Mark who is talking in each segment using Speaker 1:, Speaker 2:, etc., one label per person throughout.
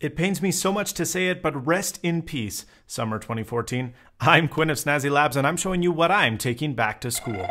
Speaker 1: It pains me so much to say it, but rest in peace, summer 2014. I'm Quinn of Snazzy Labs, and I'm showing you what I'm taking back to school.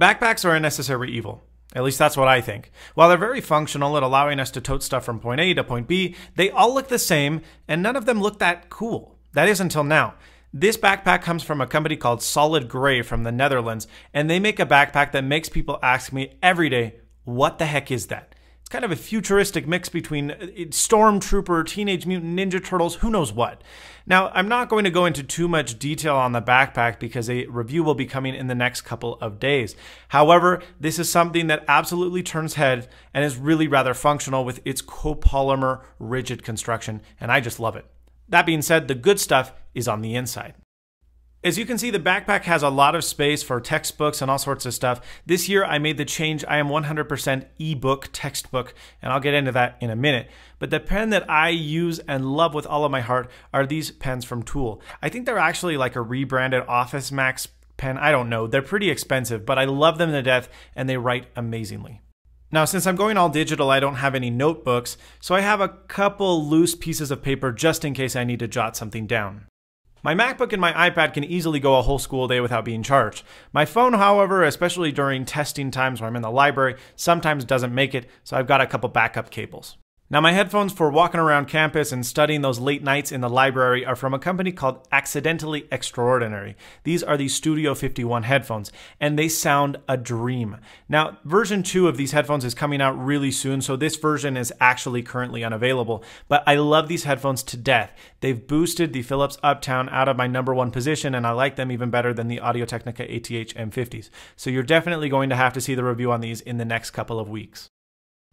Speaker 1: Backpacks are a necessary evil. At least that's what I think. While they're very functional at allowing us to tote stuff from point A to point B, they all look the same, and none of them look that cool. That is until now. This backpack comes from a company called Solid Gray from the Netherlands, and they make a backpack that makes people ask me every day, what the heck is that? It's kind of a futuristic mix between uh, Stormtrooper, Teenage Mutant Ninja Turtles, who knows what. Now, I'm not going to go into too much detail on the backpack because a review will be coming in the next couple of days. However, this is something that absolutely turns head and is really rather functional with its copolymer rigid construction, and I just love it. That being said, the good stuff is on the inside. As you can see, the backpack has a lot of space for textbooks and all sorts of stuff. This year, I made the change. I am 100% ebook textbook, and I'll get into that in a minute. But the pen that I use and love with all of my heart are these pens from TŪL. I think they're actually like a rebranded Office Max pen. I don't know. They're pretty expensive, but I love them to death, and they write amazingly. Now, since I'm going all digital, I don't have any notebooks, so I have a couple loose pieces of paper just in case I need to jot something down. My MacBook and my iPad can easily go a whole school day without being charged. My phone, however, especially during testing times where I'm in the library, sometimes doesn't make it, so I've got a couple backup cables. Now, my headphones for walking around campus and studying those late nights in the library are from a company called Accidentally Extraordinary. These are the Studio 51 headphones, and they sound a dream. Now, version 2 of these headphones is coming out really soon, so this version is actually currently unavailable. But I love these headphones to death. They've boosted the Philips Uptown out of my number one position, and I like them even better than the Audio Technica ATH M50s. So you're definitely going to have to see the review on these in the next couple of weeks.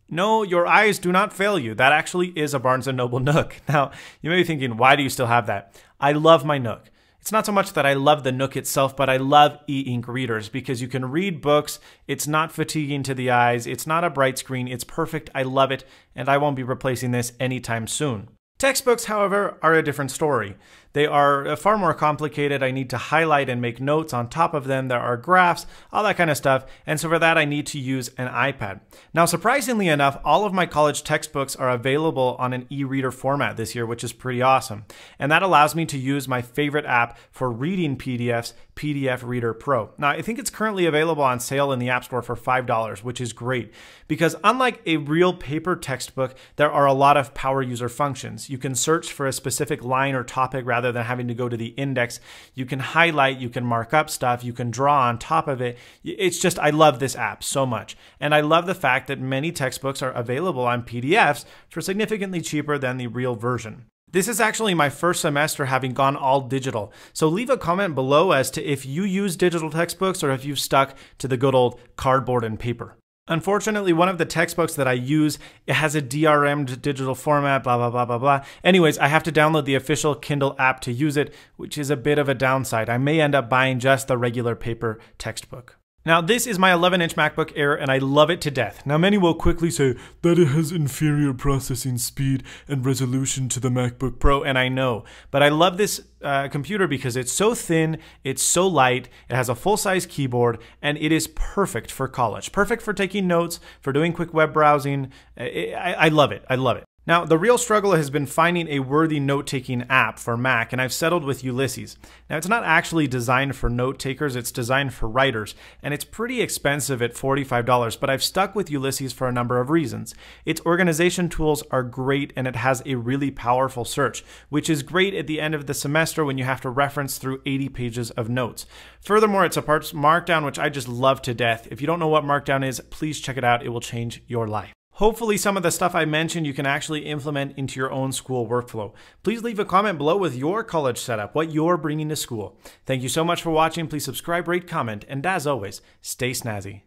Speaker 1: No, your eyes do not fail you. That actually is a Barnes & Noble Nook. Now, you may be thinking, why do you still have that? I love my Nook. It's not so much that I love the Nook itself, but I love e-ink readers because you can read books. It's not fatiguing to the eyes. It's not a bright screen. It's perfect. I love it, and I won't be replacing this anytime soon. Textbooks, however, are a different story. They are uh, far more complicated. I need to highlight and make notes on top of them. There are graphs, all that kind of stuff. And so for that, I need to use an iPad. Now, surprisingly enough, all of my college textbooks are available on an e-reader format this year, which is pretty awesome. And that allows me to use my favorite app for reading PDFs, PDF Reader Pro. Now, I think it's currently available on sale in the App Store for $5, which is great because unlike a real paper textbook, there are a lot of power user functions. You can search for a specific line or topic rather rather than having to go to the index. You can highlight, you can mark up stuff, you can draw on top of it. It's just, I love this app so much. And I love the fact that many textbooks are available on PDFs for significantly cheaper than the real version. This is actually my first semester having gone all digital. So leave a comment below as to if you use digital textbooks or if you've stuck to the good old cardboard and paper. Unfortunately, one of the textbooks that I use, it has a DRM digital format, blah, blah, blah, blah, blah. Anyways, I have to download the official Kindle app to use it, which is a bit of a downside. I may end up buying just the regular paper textbook. Now, this is my 11 inch MacBook Air and I love it to death. Now, many will quickly say that it has inferior processing speed and resolution to the MacBook Pro, and I know. But I love this uh, computer because it's so thin, it's so light, it has a full size keyboard, and it is perfect for college. Perfect for taking notes, for doing quick web browsing. I, I, I love it. I love it. Now, the real struggle has been finding a worthy note taking app for Mac, and I've settled with Ulysses. Now, it's not actually designed for note takers, it's designed for writers, and it's pretty expensive at $45, but I've stuck with Ulysses for a number of reasons. Its organization tools are great, and it has a really powerful search, which is great at the end of the semester when you have to reference through 80 pages of notes. Furthermore, it supports Markdown, which I just love to death. If you don't know what Markdown is, please check it out, it will change your life. Hopefully some of the stuff I mentioned you can actually implement into your own school workflow. Please leave a comment below with your college setup, what you're bringing to school. Thank you so much for watching. Please subscribe, rate, comment, and as always, stay snazzy.